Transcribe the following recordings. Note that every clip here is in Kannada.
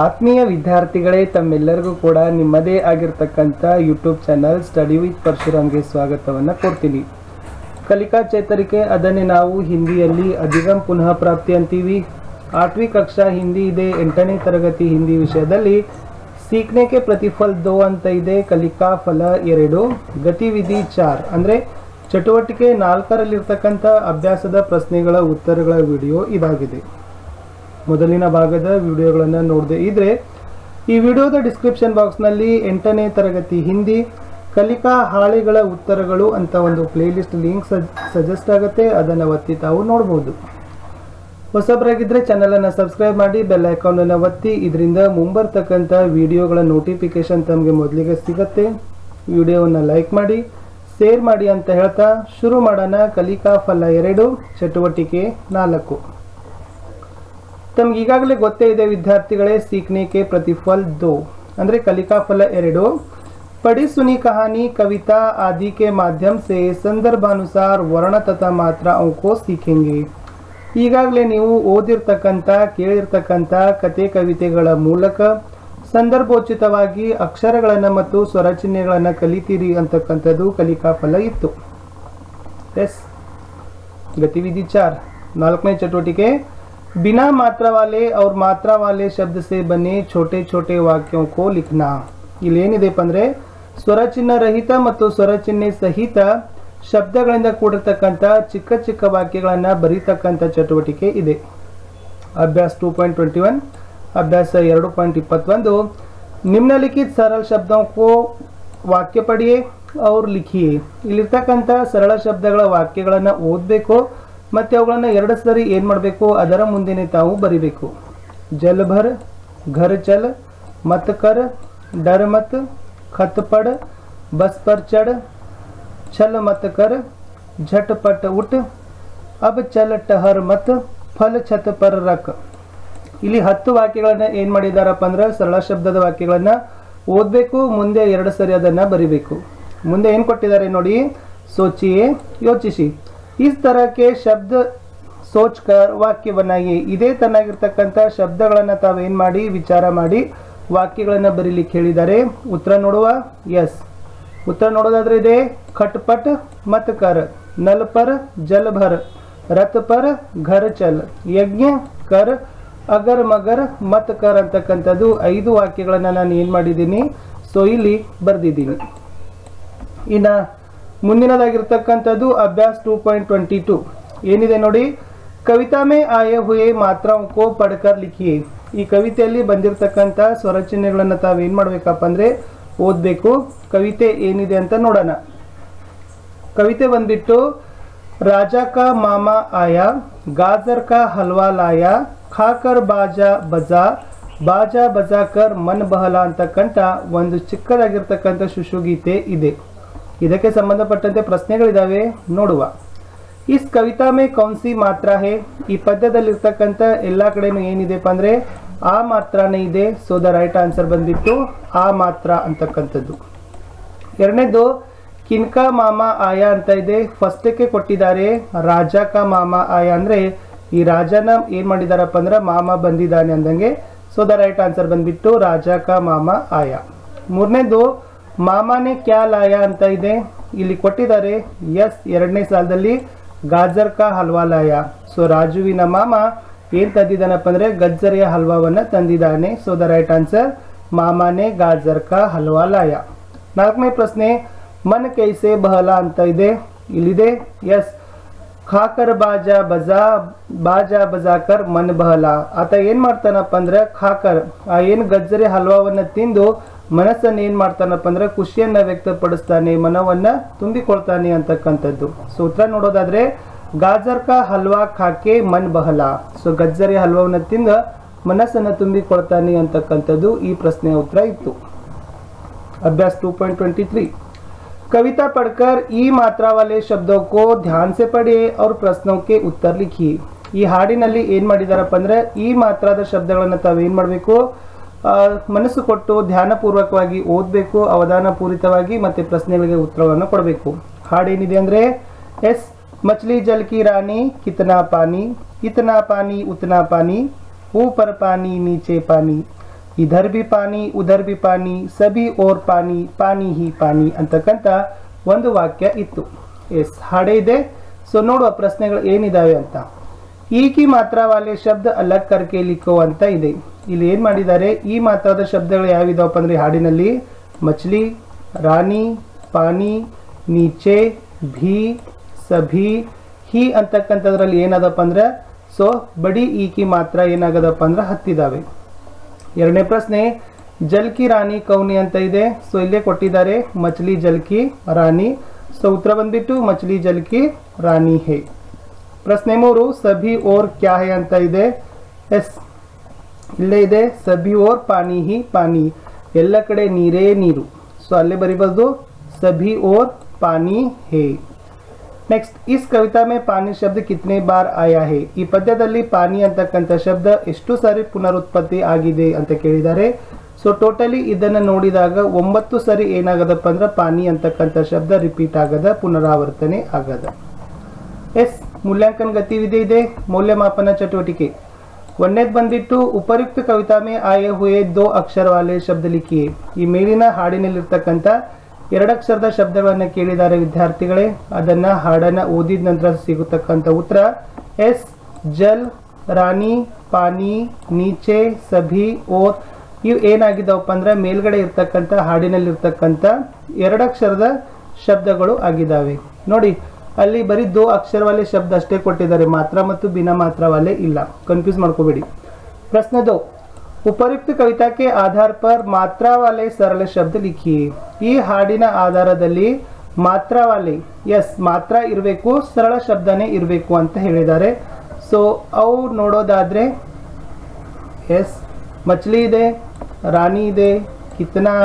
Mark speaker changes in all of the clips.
Speaker 1: ಆತ್ಮೀಯ ವಿದ್ಯಾರ್ಥಿಗಳೇ, ತಮ್ಮೆಲ್ಲರಿಗೂ ಕೂಡ ನಿಮ್ಮದೇ ಆಗಿರ್ತಕ್ಕಂಥ ಯೂಟ್ಯೂಬ್ ಚಾನಲ್ ಸ್ಟಡಿ ವಿತ್ ಪರಶುರಾಮ್ಗೆ ಸ್ವಾಗತವನ್ನು ಕೊಡ್ತೀನಿ. ಕಲಿಕಾ ಚೇತರಿಕೆ, ಅದನ್ನೇ ನಾವು ಹಿಂದಿಯಲ್ಲಿ ಅಧಿಗಮ್ ಪುನಃ ಪ್ರಾಪ್ತಿ ಅಂತೀವಿ. ಆಟ್ವಿ ಕಕ್ಷಾ ಹಿಂದಿ ಇದೆ, ಎಂಟನೇ ತರಗತಿ ಹಿಂದಿ ವಿಷಯದಲ್ಲಿ. ಸೀಕ್ನೆಕೆ ಪ್ರತಿಫಲ್ ದೋ ಅಂತ ಇದೆ, ಕಲಿಕಾ ಫಲ ಎರಡು, ಗತಿವಿಧಿ ಚಾರ್. ಅಂದರೆ ಚಟುವಟಿಕೆ ನಾಲ್ಕರಲ್ಲಿರ್ತಕ್ಕಂಥ ಅಭ್ಯಾಸದ ಪ್ರಶ್ನೆಗಳ ಉತ್ತರಗಳ ವಿಡಿಯೋ ಇದಾಗಿದೆ. ಮೊದಲಿನ ಭಾಗದ ವಿಡಿಯೋಗಳನ್ನು ನೋಡದೆ ಇದ್ರೆ, ಈ ವಿಡಿಯೋದ ಡಿಸ್ಕ್ರಿಪ್ಷನ್ ಬಾಕ್ಸ್ನಲ್ಲಿ ಎಂಟನೇ ತರಗತಿ ಹಿಂದಿ ಕಲಿಕಾ ಹಾಳೆಗಳ ಉತ್ತರಗಳು ಅಂತ ಒಂದು ಪ್ಲೇಲಿಸ್ಟ್ ಲಿಂಕ್ ಸಜೆಸ್ಟ್ ಆಗುತ್ತೆ, ಅದನ್ನು ಒತ್ತಿ ತಾವು ನೋಡ್ಬೋದು. ಹೊಸಬರಾಗಿದ್ದರೆ ಚಾನಲನ್ನು ಸಬ್ಸ್ಕ್ರೈಬ್ ಮಾಡಿ ಬೆಲ್ ಐಕಾನನ್ನು ಒತ್ತಿ, ಇದರಿಂದ ಮುಂಬರ್ತಕ್ಕಂಥ ವಿಡಿಯೋಗಳ ನೋಟಿಫಿಕೇಶನ್ ತಮಗೆ ಮೊದಲಿಗೆ ಸಿಗತ್ತೆ. ವಿಡಿಯೋವನ್ನು ಲೈಕ್ ಮಾಡಿ ಶೇರ್ ಮಾಡಿ ಅಂತ ಹೇಳ್ತಾ, ಶುರು ಮಾಡೋಣ ಕಲಿಕಾ ಫಲ ಎರಡು, ಚಟುವಟಿಕೆ ನಾಲ್ಕು. ತಮ್ಗೆ ಈಗಾಗಲೇ ಗೊತ್ತೇ ಇದೆ, ವಿದ್ಯಾರ್ಥಿಗಳೇ, ಸೀಕ್ನೇಕೆ ಪ್ರತಿಫಲ್ ದೋ. ಅಂದರೆ ಕಲಿಕಾಫಲ ಎರಡು. ಪಡಿ ಸುನಿ ಕಹಾನಿ ಕವಿತಾ आदि के माध्यम से ಸಂದರ್ಭಾನುಸಾರ ವರ್ಣ ತಥಾ ಮಾತ್ರ ಅವಕೋ ಸೀಕೆಂಗೆ ಈಗಾಗಲೇ ನೀವು ಓದಿರ್ತಕ್ಕಂಥ, ಕೇಳಿರ್ತಕ್ಕಂಥ ಕತೆ ಕವಿತೆಗಳ ಮೂಲಕ ಸಂದರ್ಭೋಚಿತವಾಗಿ ಅಕ್ಷರಗಳನ್ನು ಮತ್ತು ಸ್ವರಚನೆಗಳನ್ನು ಕಲಿತೀರಿ ಅಂತಕ್ಕಂಥದ್ದು ಕಲಿಕಾ ಫಲ ಇತ್ತು. ಎಸ್. ಗತಿವಿಧಿ ಚಾರ್. ನಾಲ್ಕನೇ ಚಟುವಟಿಕೆ. बिना मात्रा वाले और मात्रा वाले शब्द से बने छोटे छोटे वाक्यों को लिखना ಇಲ್ಲೇನಿದೆಪ್ಪ ಅಂದರೆ ಸ್ವರಚಿಹ್ನ ರಹಿತ ಮತ್ತು ಸ್ವರಚಿಹ್ನೆ ಸಹಿತ ಶಬ್ದಗಳಿಂದ ಕೂಡಿರ್ತಕ್ಕಂಥ ಚಿಕ್ಕ ಚಿಕ್ಕ ವಾಕ್ಯಗಳನ್ನು ಬರೀತಕ್ಕಂಥ ಚಟುವಟಿಕೆ ಇದೆ ಅಭ್ಯಾಸ ಟೂ ಪಾಯಿಂಟ್ ಟ್ವೆಂಟಿ ಒನ್ ಅಭ್ಯಾಸ ಎರಡು ಪಾಯಿಂಟ್ ಇಪ್ಪತ್ತೊಂದು ನಿಮ್ನಲಿಖಿತ ಸರಳ ಶಬ್ದೋं को ವಾಕ್ಯ ಪಡಿಯೇ ಅವ್ರು ಲಿಖಿಯೇ ಇಲ್ಲಿರ್ತಕ್ಕಂಥ ಸರಳ ಶಬ್ದಗಳ ವಾಕ್ಯಗಳನ್ನು ಓದಬೇಕು ಮತ್ತು ಅವುಗಳನ್ನು ಎರಡು ಸರಿ ಏನು ಮಾಡಬೇಕು ಅದರ ಮುಂದೆನೆ ತಾವು ಬರಿಬೇಕು ಜಲ್ ಭರ್ ಘರ್ ಚಲ್ ಮತ್ ಕರ್ डर मत खत पड़ बस पर चढ़ छल मत कर झटपट उठ अब चल टहर मत ಫಲ ಛತ್ ಪರ ರಕ್ ಇಲ್ಲಿ ಹತ್ತು ವಾಕ್ಯಗಳನ್ನ ಏನ್ ಮಾಡಿದಾರಪ್ಪ ಅಂದ್ರೆ ಸರಳ ಶಬ್ದದ ವಾಕ್ಯಗಳನ್ನ ಓದಬೇಕು ಮುಂದೆ ಎರಡು ಸರಿ ಅದನ್ನ ಬರಿಬೇಕು ಮುಂದೆ ಏನ್ ಕೊಟ್ಟಿದ್ದಾರೆ ನೋಡಿ ಸೋಚಿಯೇ ಯೋಚಿಸಿ ಇಸ್ ತರಕ್ಕೆ ಶಬ್ದ ಸೋಚ್ ಕರ್ ವಾಕ್ಯ ಬನ್ನಾಗಿ. ಇದೇ ತನ್ನಾಗಿರ್ತಕ್ಕಂಥ ಶಬ್ದಗಳನ್ನು ತಾವೇನ್ ಮಾಡಿ, ವಿಚಾರ ಮಾಡಿ ವಾಕ್ಯಗಳನ್ನು ಬರೀಲಿಕ್ಕೆ ಹೇಳಿದ್ದಾರೆ. ಉತ್ತರ ನೋಡುವ ಎಸ್ ಉತ್ತರ ನೋಡೋದಾದ್ರೆ ಇದೆ, ಖಟ್ಪಟ್ ಮತ್ಕರ್ ಕರ್. ನಲ್ ಪರ್, ಜಲ್ ಭರ್. ರಥ್ ಪರ್, ಘರ್ ಚಲ್. ಯಜ್ಞ, ಕರ್, ಅಗರ್ ಮಗರ್, ಮತ್ ಕರ್ ಅಂತಕ್ಕಂಥದ್ದು ಐದು ವಾಕ್ಯಗಳನ್ನು ನಾನು ಏನು ಮಾಡಿದ್ದೀನಿ? ಸೊ ಇಲ್ಲಿ ಬರೆದಿದ್ದೀನಿ. ಇನ್ನ ಮುಂದಿನದಾಗಿರ್ತಕ್ಕಂಥದ್ದು ಅಭ್ಯಾಸ ಟೂ ಪಾಯಿಂಟ್ ಟ್ವೆಂಟಿ ಟೂ ಏನಿದೆ ನೋಡಿ? ಕವಿತಾ ಮೇ ಆಯೆ ಹುಯೆ ಮಾತ್ರ ಕೋ ಪಡ್ಕರ್ ಲಿಖಿಯೇ. ಈ ಕವಿತೆಯಲ್ಲಿ ಬಂದಿರತಕ್ಕಂಥ ಸ್ವರಚನೆಗಳನ್ನು ತಾವೇನು ಮಾಡಬೇಕಪ್ಪ ಅಂದರೆ ಓದಬೇಕು. ಕವಿತೆ ಏನಿದೆ ಅಂತ ನೋಡೋಣ. ಕವಿತೆ ಬಂದ್ಬಿಟ್ಟು, ರಾಜಾ ಕಾ ಮಾಮಾ ಆಯಾ, ಗಾಜರ್ ಕಾ ಹಲ್ವಾ ಲಾಯಾ ಖಾಕರ್ ಬಾಜಾ ಬಜಾ, ಬಾಜಾ ಬಜಾಕರ್ ಮನ್ ಬಹಲ ಅಂತಕ್ಕಂಥ ಒಂದು ಚಿಕ್ಕದಾಗಿರ್ತಕ್ಕಂಥ ಶಿಶುಗೀತೆ ಇದೆ. ಇದಕ್ಕೆ ಸಂಬಂಧಪಟ್ಟಂತೆ ಪ್ರಶ್ನೆಗಳಿದ್ದಾವೆ ನೋಡುವ. ಇಸ್ ಕವಿತಾ ಮೇ ಕೌನ್ಸಿ ಮಾತ್ರ ಹೇ? ಈ ಪದ್ಯದಲ್ಲಿರ್ತಕ್ಕಂಥ ಎಲ್ಲ ಕಡೆನೂ ಏನಿದೆಪ್ಪ ಅಂದ್ರೆ, ಆ ಮಾತ್ರನೇ ಇದೆ. ಸೊ ದ ರೈಟ್ ಆನ್ಸರ್ ಬಂದ್ಬಿಟ್ಟು ಆ ಮಾತ್ರ ಅಂತಕ್ಕಂಥದ್ದು. ಎರಡನೇದು, ಕಿನ್ಕ ಮಾಮ ಆಯಾ ಅಂತ ಇದೆ. ಫಸ್ಟಕ್ಕೆ ಕೊಟ್ಟಿದ್ದಾರೆ, ರಾಜ ಕಾ ಮಾಮ ಆಯಾ ಅಂದ್ರೆ, ಈ ರಾಜನ ಏನ್ ಮಾಡಿದಾರಪ್ಪ ಅಂದ್ರೆ, ಮಾಮ ಬಂದಿದ್ದಾನೆ ಅಂದಂಗೆ. ಸೊ ದ ರೈಟ್ ಆನ್ಸರ್ ಬಂದ್ಬಿಟ್ಟು ರಾಜ ಕಾ ಮಾಮ ಆಯಾ. ಮೂರನೇದು ಮಾಮಾನೆ ಕ್ಯಾ ಲಾಯ ಅಂತ ಇದೆ. ಇಲ್ಲಿ ಕೊಟ್ಟಿದ್ದಾರೆ, ಎಸ್, ಎರಡನೇ ಸಾಲದಲ್ಲಿ ಗಾಜರ್ ಕಾ ಹಲ್ವಾ ಲಾಯ. ಸೊ ರಾಜುವಿನ ಮಾಮ ಏನ್ ತಂದಿದ್ದಾನಪ್ಪ ಅಂದ್ರೆ ಗಜ್ಜರಿಯ ಹಲ್ವಾವನ್ನು ತಂದಿದ್ದಾನೆ. ಸೊ ದ ರೈಟ್ ಆನ್ಸರ್ ಮಾಮಾನೆ ಗಾಜರ್ ಕಾ ಹಲ್ವಾ ಲಾಯ. ನಾಲ್ಕನೇ ಪ್ರಶ್ನೆ, ಮನ್ ಕೈಸೆ ಬಹಲ ಅಂತ ಇದೆ. ಇಲ್ಲಿದೆ, ಎಸ್ ಖಾಕರ್ ಬಾಜಾ ಬಜಾ, ಬಾಜಾ ಬಜಾಕರ್ ಮನ್ ಬಹಲ ಆತ ಏನ್ ಮಾಡ್ತಾನಪ್ಪ ಅಂದ್ರೆ ಖಾಕರ್, ಆ ಏನ್ ಗಜ್ಜರಿ ಹಲ್ವಾವನ್ನ ತಿಂದು ಮನಸ್ಸನ್ನ ಏನ್ ಮಾಡ್ತಾನಪ್ಪ ಅಂದ್ರೆ ಖುಷಿಯನ್ನ ವ್ಯಕ್ತಪಡಿಸ್ತಾನೆ, ಮನವನ್ನ ತುಂಬಿಕೊಳ್ತಾನೆ ಅಂತಕ್ಕಂಥದ್ದು. ಸೊ ಉತ್ತರ ನೋಡೋದಾದ್ರೆ ಗಾಜರ್ ಕಾ ಹಲ್ವಾ ಖಾಕೆ ಮನ್ ಬಹಲ ಸೊ ಗಜ್ಜರಿ ಹಲ್ವಾವನ್ನ ತಿಂದು ಮನಸ್ಸನ್ನ ತುಂಬಿಕೊಳ್ತಾನೆ ಅಂತಕ್ಕಂಥದ್ದು ಈ ಪ್ರಶ್ನೆಯ ಉತ್ತರ ಇತ್ತು. ಅಭ್ಯಾಸ ಟೂ ಪಾಯಿಂಟ್ ಟ್ವೆಂಟಿ ತ್ರೀ कविता पढ़कर ई मात्रा वाले ಶಬ್ದೋ ಧ್ಯಾನ್ಸೆ और ಅವ್ರ ಪ್ರಶ್ನಕ್ಕೆ ಉತ್ತರ ಲಿಖಿ ಈ ಹಾಡಿನಲ್ಲಿ ಏನು ಮಾಡಿದಾರಪ್ಪ ಅಂದ್ರೆ ಈ ಮಾತ್ರದ ಶಬ್ದಗಳನ್ನು ತಾವೇನು ಮಾಡಬೇಕು? ಮನಸ್ಸು ಕೊಟ್ಟು ಧ್ಯಾನಪೂರ್ವಕವಾಗಿ ಓದಬೇಕು ಅವಧಾನಪೂರಿತವಾಗಿ ಮತ್ತು ಪ್ರಶ್ನೆಗಳಿಗೆ ಉತ್ತರವನ್ನು ಕೊಡಬೇಕು. ಹಾಡೇನಿದೆ ಅಂದರೆ, ಎಸ್, ಮಚ್ಲಿ ಜಲ್ಕಿ ರಾಣಿ, ಕಿತನಾ ಪಾನಿ, ಇತನಾ ಪಾನಿ, ಉತನಾ ಪಾನಿ ಊಪರ್ ಪಾನಿ, ನೀಚೆ ಪಾನಿ. ಇದರ್ ಬಿ ಪಾನಿ ಉಧರ್ ಬಿ ಪಾನಿ ಸಬಿ ಓರ್ ಪಾನಿ ಪಾನಿ ಹಿ ಪಾನಿ ಅಂತಕ್ಕಂಥ ಒಂದು ವಾಕ್ಯ ಇತ್ತು ಎಸ್ ಹಾಡೆ ಇದೆ ಸೊ ನೋಡುವ ಪ್ರಶ್ನೆಗಳು ಏನಿದಾವೆ ಅಂತ. ಈ ಕಿ ಮಾತ್ರ ವಾಲೆ ಶಬ್ದ ಅಲ್ಲಕ್ ಕರ್ಕೆ ಲಿಕ್ಕೋ ಅಂತ ಇದೆ. ಇಲ್ಲಿ ಏನು ಮಾಡಿದ್ದಾರೆ? ಈ ಮಾತ್ರದ ಶಬ್ದಗಳು ಯಾವಿದಾವಪ್ಪ ಅಂದ್ರೆ ಹಾಡಿನಲ್ಲಿ ಮಚ್ಲಿ ರಾಣಿ, ಪಾನಿ, ನೀಚೆ, ಭೀ, ಸಭಿ, ಹಿ ಅಂತಕ್ಕಂಥದ್ರಲ್ಲಿ ಏನದಪ್ಪ ಅಂದ್ರೆ ಸೊ ಬಡಿ ಈಕಿ ಮಾತ್ರ ಏನಾಗದಪ್ಪ ಅಂದ್ರೆ ಹತ್ತಿದಾವೆ. ಎರಡನೇ ಪ್ರಶ್ನೆ, ಜಲ್ಕಿ ರಾಣಿ ಕೌನಿ ಅಂತ ಇದೆ. ಸೊ ಇಲ್ಲೇ ಕೊಟ್ಟಿದ್ದಾರೆ, ಮಚ್ಲಿ ಜಲ್ಕಿ ರಾಣಿ. ಸೊ ಉತ್ತರ ಬಂದ್ಬಿಟ್ಟು ಮಚ್ಲಿ ಜಲ್ಕಿ ರಾಣಿ ಹೇ. ಪ್ರಶ್ನೆ ಮೂರು, ಸಭಿ ಓರ್ ಕ್ಯಾ ಹೇ ಅಂತ ಇದೆ. ಎಸ್, ಇಲ್ಲೇ ಇದೆ, ಸಭಿ ಓರ್ ಪಾನಿ ಹಿ ಪಾನಿ ಎಲ್ಲ ಕಡೆ ನೀರೇ ನೀರು. ಸೊ ಅಲ್ಲೇ ಬರಿಬೋದು ಸಭಿ ಓರ್ ಪಾನಿ ಹೇ. ನೆಕ್ಸ್ಟ್ ಇಸ್ ಕವಿತಾ ಮೇ ಪಾನಿ ಶಬ್ದ ಕಿತ್ನೆ ಬಾರ್ ಆಯಾ ಹೇ ಈ ಪದ್ಯದಲ್ಲಿ ಪಾನಿ ಅಂತಕ್ಕಂಥ ಶಬ್ದ ಎಷ್ಟು ಸಾರಿ ಪುನರುತ್ಪತ್ತಿ ಆಗಿದೆ ಅಂತ ಕೇಳಿದ್ದಾರೆ ಸೊ ಟೋಟಲಿ ಇದನ್ನ ನೋಡಿದಾಗ ಒಂಬತ್ತು ಸರಿ ಏನಾಗದಪ್ಪ ಅಂದ್ರೆ ಪಾನಿ ಅಂತಕ್ಕಂಥ ಶಬ್ದ ರಿಪೀಟ್ ಆಗದ ಪುನರಾವರ್ತನೆ ಆಗದ ಎಸ್ ಮೂಲ್ಯಾಂಕನ ಗತಿವಿಧಿ ಇದೆ ಮೌಲ್ಯಮಾಪನ ಚಟುವಟಿಕೆ ಒಂದೇದು ಬಂದಿಟ್ಟು ಉಪಯುಕ್ತ ಕವಿತಾ ಮೇ ಆಯೆ ಹುಯೆ ದೋ ಅಕ್ಷರ ವಾಲೆ ಶಬ್ದ ಲಿಖಿಯೇ ಈ ಮೇಲಿನ ಹಾಡಿನಲ್ಲಿರ್ತಕ್ಕಂಥ ಎರಡಕ್ಷರದ ಶಬ್ದವನ್ನು ಕೇಳಿದ್ದಾರೆ ವಿದ್ಯಾರ್ಥಿಗಳೇ. ಅದನ್ನ ಹಾಡನ್ನ ಓದಿದ ನಂತರ ಸಿಗತಕ್ಕಂಥ ಉತ್ತರ, ಎಸ್, ಜಲ್, ರಾಣಿ, ಪಾನಿ, ನೀಚೆ, ಸಭಿ, ಓತ್. ಇವು ಏನಾಗಿದ್ದಾವಪ್ಪ ಅಂದ್ರೆ ಮೇಲ್ಗಡೆ ಇರ್ತಕ್ಕಂಥ ಹಾಡಿನಲ್ಲಿರ್ತಕ್ಕಂಥ ಎರಡಕ್ಷರದ ಶಬ್ದಗಳು ಆಗಿದ್ದಾವೆ. ನೋಡಿ, ಅಲ್ಲಿ ಬರೀ ದೋ ಶಬ್ದ ಅಷ್ಟೇ ಕೊಟ್ಟಿದ್ದಾರೆ. ಮಾತ್ರ ಮತ್ತು ಬಿನಾ ಮಾತ್ರವಾಲೆ ಇಲ್ಲ. ಕನ್ಫ್ಯೂಸ್ ಮಾಡ್ಕೋಬೇಡಿ. ಪ್ರಶ್ನೆ ದೋ ಉಪಯುಕ್ತ ಕವಿತಾಕ್ಕೆ ಆಧಾರ ಪರ್ ಮಾತ್ರಾವಾಲೆ ಸರಳ ಶಬ್ದ ಲಿಖಿ. ಈ ಹಾಡಿನ ಆಧಾರದಲ್ಲಿ ಮಾತ್ರಾವಾಲೆ, ಎಸ್, ಮಾತ್ರ ಇರಬೇಕು, ಸರಳ ಶಬ್ದನೇ ಇರಬೇಕು ಅಂತ ಹೇಳಿದ್ದಾರೆ. ಸೊ, ಅವು ನೋಡೋದಾದ್ರೆ, ಎಸ್ ಮಚ್ಲಿ ಇದೆ, ರಾಣಿ ಇದೆ ಕಿತ್ನಾ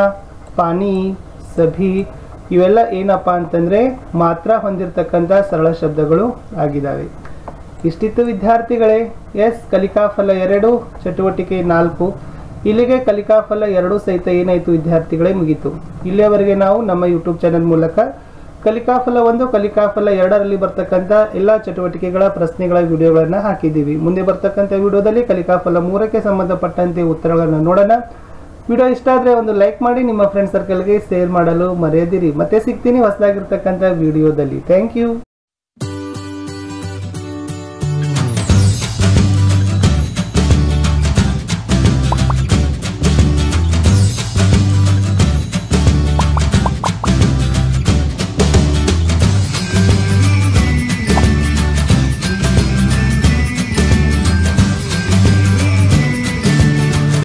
Speaker 1: ಪಾನಿ, ಸಭಿ, ಇವೆಲ್ಲ ಏನಪ್ಪ ಅಂತಂದರೆ ಮಾತ್ರ ಹೊಂದಿರತಕ್ಕಂಥ ಸರಳ ಶಬ್ದಗಳು ಆಗಿದ್ದಾವೆ. ಇಷ್ಟಿತ್ತು ವಿದ್ಯಾರ್ಥಿಗಳೇ. ಎಸ್. ಕಲಿಕಾಫಲ ಎರಡು, ಚಟುವಟಿಕೆ ನಾಲ್ಕು. ಇಲ್ಲಿಗೆ ಕಲಿಕಾಫಲ ಎರಡು ಸಹಿತ ಏನಾಯಿತು ವಿದ್ಯಾರ್ಥಿಗಳೇ, ಮುಗೀತು. ಇಲ್ಲಿಯವರೆಗೆ ನಾವು ನಮ್ಮ ಯೂಟ್ಯೂಬ್ ಚಾನೆಲ್ ಮೂಲಕ ಕಲಿಕಾಫಲ ಒಂದು, ಕಲಿಕಾಫಲ ಎರಡರಲ್ಲಿ ಬರ್ತಕ್ಕಂಥ ಎಲ್ಲ ಚಟುವಟಿಕೆಗಳ, ಪ್ರಶ್ನೆಗಳ ವಿಡಿಯೋಗಳನ್ನು ಹಾಕಿದ್ದೀವಿ. ಮುಂದೆ ಬರ್ತಕ್ಕಂಥ ವಿಡಿಯೋದಲ್ಲಿ ಕಲಿಕಾಫಲ ಮೂರಕ್ಕೆ ಸಂಬಂಧಪಟ್ಟಂತೆ ಉತ್ತರಗಳನ್ನು ನೋಡೋಣ. ವಿಡಿಯೋ ಇಷ್ಟ ಆದರೆ ಒಂದು ಲೈಕ್ ಮಾಡಿ, ನಿಮ್ಮ ಫ್ರೆಂಡ್ ಸರ್ಕಲ್ಗೆ ಶೇರ್ ಮಾಡಲು ಮರೆಯದಿರಿ. ಮತ್ತೆ ಸಿಗ್ತೀನಿ ಹೊಸದಾಗಿರ್ತಕ್ಕಂಥ ವಿಡಿಯೋದಲ್ಲಿ. Thank you.